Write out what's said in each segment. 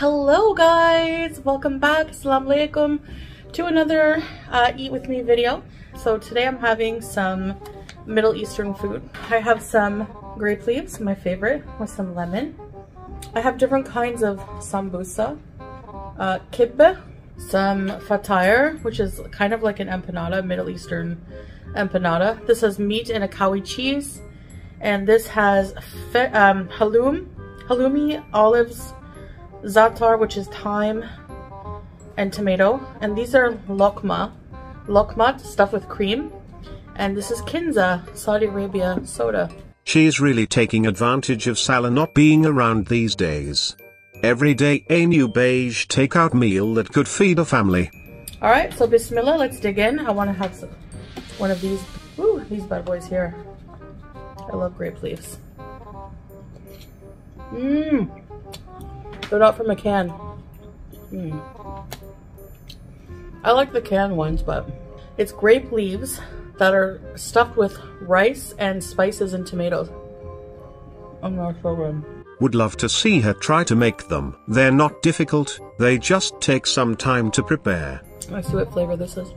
Hello guys, welcome back, assalamu alaikum, to another uh, eat with me video. So today I'm having some Middle Eastern food. I have some grape leaves, my favorite, with some lemon. I have different kinds of sambusa, uh, some fatire, which is kind of like an empanada, Middle Eastern empanada. This has meat and akawi cheese, and this has um, halloum, halloumi, olives, za'atar, which is thyme and tomato. And these are lokma, lokmat stuffed with cream. And this is kinza, Saudi Arabia soda. She's really taking advantage of Salah not being around these days. Every day a new beige takeout meal that could feed a family. All right, so bismillah, let's dig in. I want to have some, one of these, ooh, these bad boys here. I love grape leaves. Mmm. They're not from a can. Mm. I like the can ones, but it's grape leaves that are stuffed with rice and spices and tomatoes. I'm not so good. Would love to see her try to make them. They're not difficult, they just take some time to prepare. Let's see what flavor this is.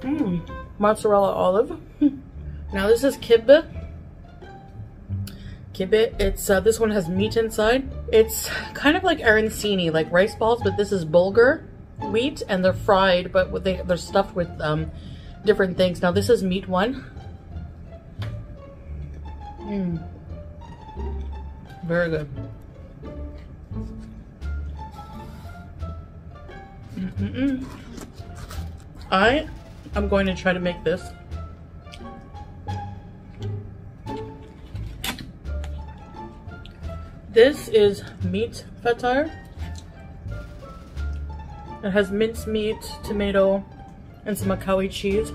Mmm, mozzarella olive. now this is kibbeh It's uh, this one has meat inside. It's kind of like arancini, like rice balls, but this is bulgur wheat, and they're fried, but they they're stuffed with um, different things. Now this is meat one. Mmm. Very good. Mm -mm. I am going to try to make this This is meat fatire. It has mincemeat, tomato, and some akawi cheese.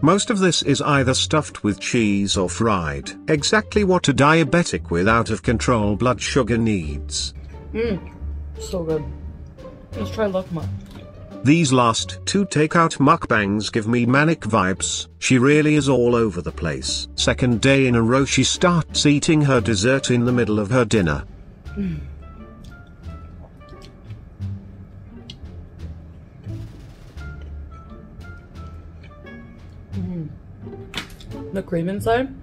Most of this is either stuffed with cheese or fried. Exactly what a diabetic with out of control blood sugar needs. Mmm, so good. Let's try lokma. These last two takeout mukbangs give me manic vibes, she really is all over the place. Second day in a row she starts eating her dessert in the middle of her dinner. Mm. Mm. The cream inside?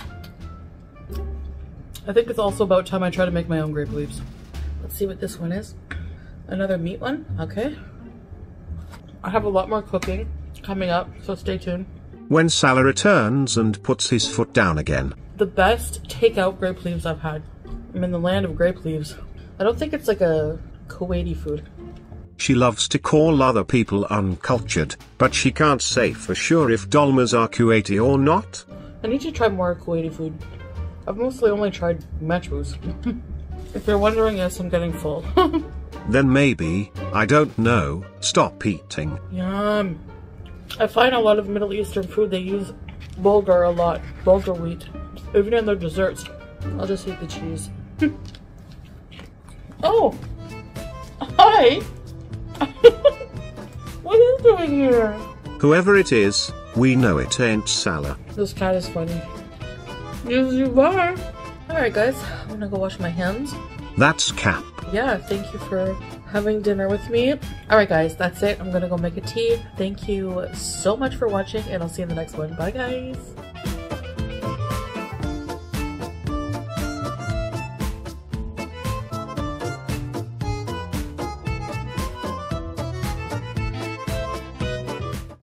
I think it's also about time I try to make my own grape leaves. Let's see what this one is. Another meat one, okay. I have a lot more cooking coming up, so stay tuned. When Salah returns and puts his foot down again. The best takeout grape leaves I've had. I'm in the land of grape leaves. I don't think it's like a Kuwaiti food. She loves to call other people uncultured, but she can't say for sure if dolmas are Kuwaiti or not. I need to try more Kuwaiti food. I've mostly only tried machboos. if you're wondering, yes, I'm getting full. then maybe, I don't know, stop eating. Yum. I find a lot of Middle Eastern food, they use bulgur a lot. Bulgur wheat. Even in their desserts. I'll just eat the cheese. oh! Hi! what are you doing here? Whoever it is, we know it ain't Salah. This cat is funny. Yes, you are. Alright guys, I'm gonna go wash my hands. That's Cap. Yeah, thank you for having dinner with me. Alright guys, that's it. I'm gonna go make a tea. Thank you so much for watching and I'll see you in the next one. Bye guys.